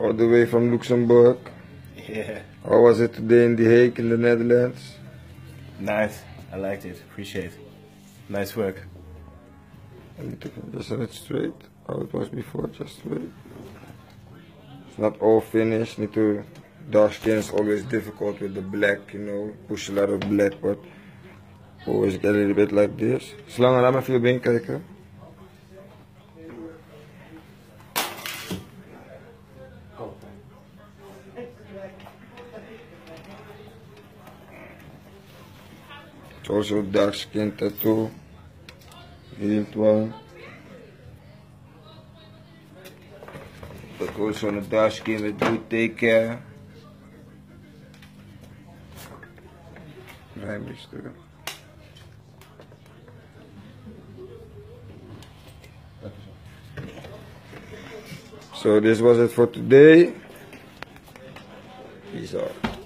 all the way from Luxembourg. Yeah. How was it today in The Hague in the Netherlands? Nice. I liked it. Appreciate. Nice work. I need to just set it straight. How it was before, just straight. It's not all finished. Need to dark skin is always difficult with the black, you know. Push a lot of black, but always get a little bit like this. Zolang laat me even je also dark skin tattoo. Healed one. But also on the dark skin with do take care. Rijm is terug. So this was it for today. Peace out.